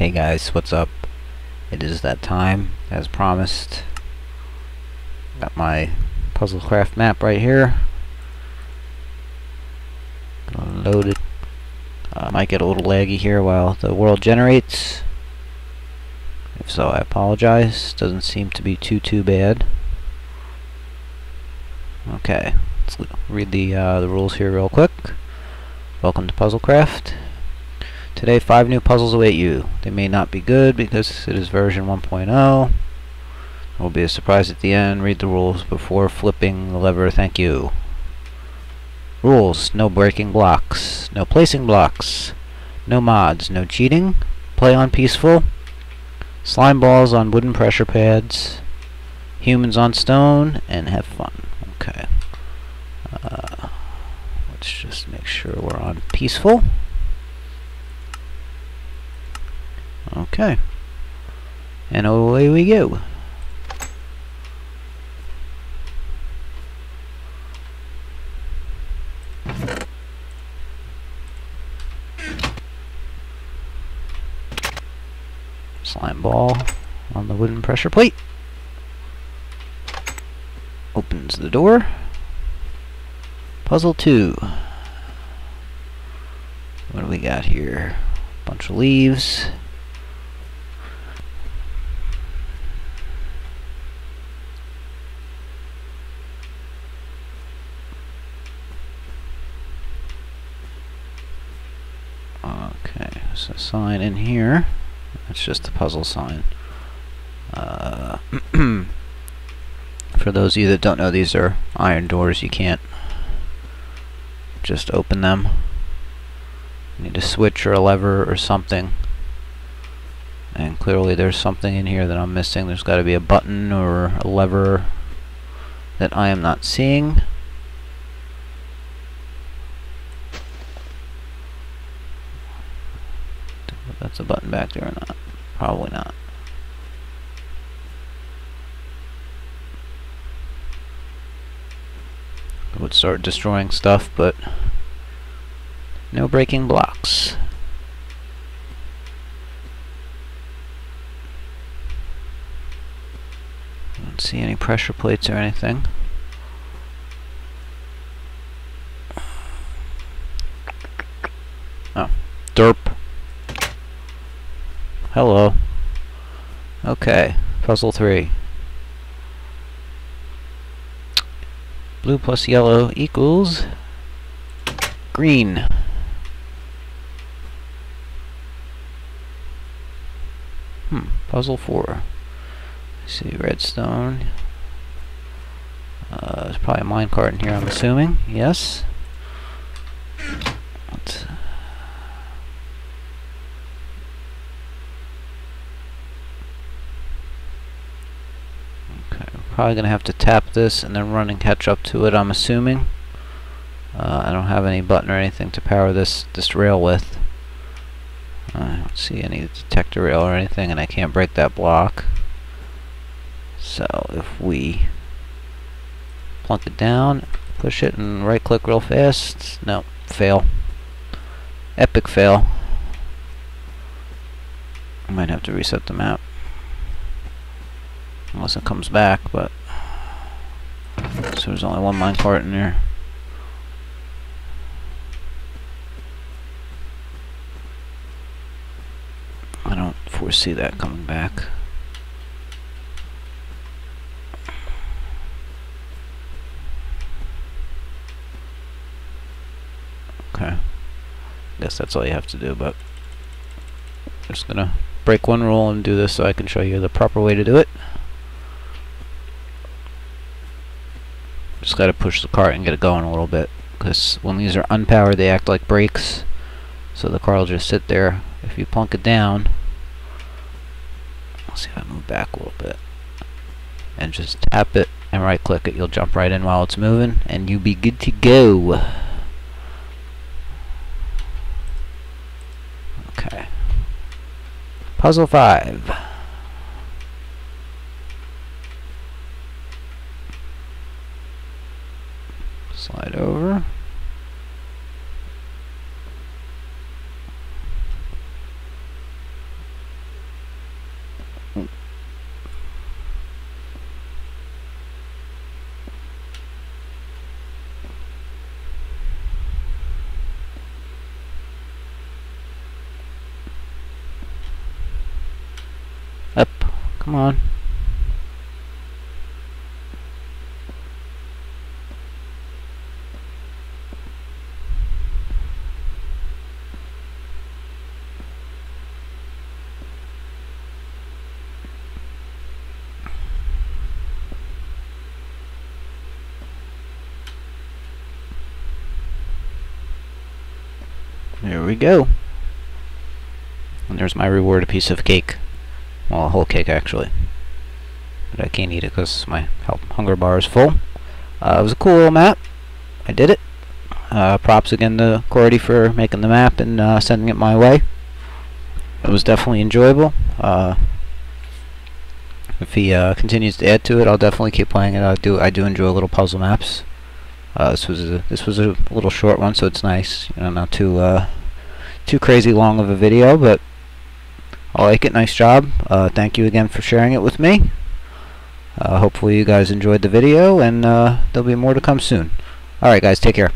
Hey guys, what's up? It is that time, as promised. Got my Puzzlecraft map right here. Gonna load it. Uh, might get a little laggy here while the world generates. If so, I apologize. Doesn't seem to be too too bad. Okay, let's read the uh, the rules here real quick. Welcome to Puzzlecraft. Today, five new puzzles await you. They may not be good because it is version 1.0. There will be a surprise at the end. Read the rules before flipping the lever. Thank you. Rules. No breaking blocks. No placing blocks. No mods. No cheating. Play on peaceful. Slime balls on wooden pressure pads. Humans on stone. And have fun. Okay. Uh, let's just make sure we're on peaceful. Okay. And away we go. Slime ball on the wooden pressure plate. Opens the door. Puzzle 2. What do we got here? Bunch of leaves. Okay, so sign in here. That's just the puzzle sign. Uh, for those of you that don't know, these are iron doors. You can't just open them. You need a switch or a lever or something. And clearly there's something in here that I'm missing. There's got to be a button or a lever that I am not seeing. That's a button back there or not. Probably not. Would start destroying stuff, but no breaking blocks. Don't see any pressure plates or anything. Hello. Okay, puzzle 3. Blue plus yellow equals green. Hmm, puzzle 4. Let's see, redstone. Uh, there's probably a minecart in here, I'm assuming. Yes. Let's probably going to have to tap this and then run and catch up to it, I'm assuming. Uh, I don't have any button or anything to power this, this rail with. I don't see any detector rail or anything, and I can't break that block. So if we plunk it down, push it, and right click real fast, no, fail. Epic fail. I might have to reset the map. Unless it comes back, but... So there's only one minecart in there. I don't foresee that coming back. Okay. Guess that's all you have to do, but... Just gonna break one rule and do this so I can show you the proper way to do it. Just gotta push the cart and get it going a little bit. Because when these are unpowered, they act like brakes. So the car will just sit there. If you plunk it down, I'll see if I move back a little bit. And just tap it and right click it. You'll jump right in while it's moving. And you'll be good to go. Okay. Puzzle 5. Slide over. Up, come on. There we go. And there's my reward, a piece of cake. Well, a whole cake, actually. But I can't eat it because my hunger bar is full. Uh, it was a cool little map. I did it. Uh, props again to Qwerty for making the map and uh, sending it my way. It was definitely enjoyable. Uh, if he uh, continues to add to it, I'll definitely keep playing it. I do I do enjoy little puzzle maps. Uh, this was a this was a little short one, so it's nice. You know, not too too crazy long of a video, but I like it. Nice job. Uh, thank you again for sharing it with me. Uh, hopefully you guys enjoyed the video, and uh, there'll be more to come soon. Alright guys, take care.